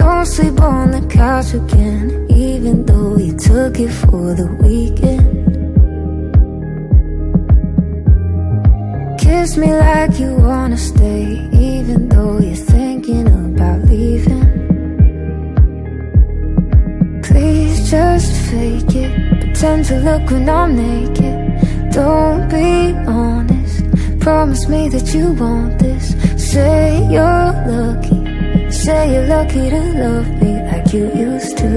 Don't sleep on the couch again Even though you took it for the weekend. Kiss me like you wanna stay Even though you're thinking about leaving. Please just fake it. Pretend to look when I'm naked. Don't be honest. Promise me that you want this. Say you're lucky Say you're lucky to love me like you used to.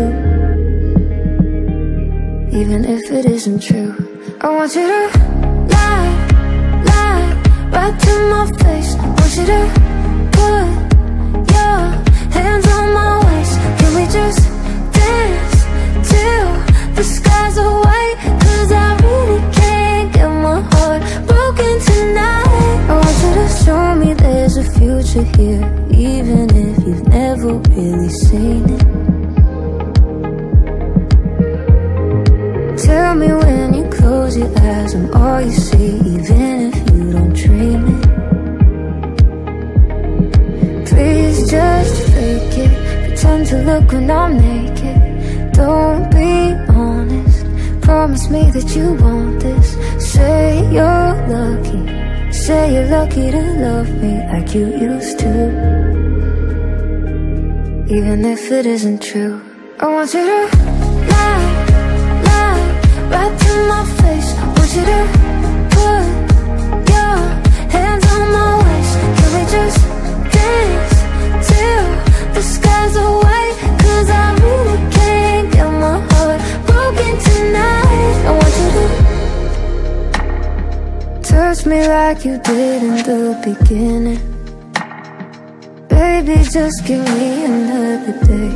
Even if it isn't true I want you to lie, lie Right to my face. I want you to put your hands on my waist. Can we just dance till the skies are white Cause I really can't get my heart broken tonight. I want you to show me there's a future here really it. Tell me when you close your eyes I'm all you see Even if you don't dream it. Please just fake it. Pretend to look when I'm naked. Don't be honest. Promise me that you want this. Say you're lucky. Say you're lucky to love me like you used to Even if it isn't true I want you to lie, lie Right to my face. Want you to put your hands on my waist. Can we just dance till the are white Cause I really can't get my heart broken tonight. I want you to Touch me like you did in the beginning Baby, just give me another day.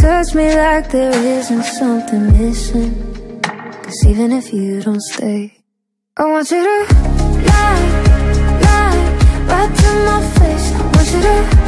Touch me like there isn't something missing. Cause even if you don't stay I want you to lie, lie Right to my face. I want you to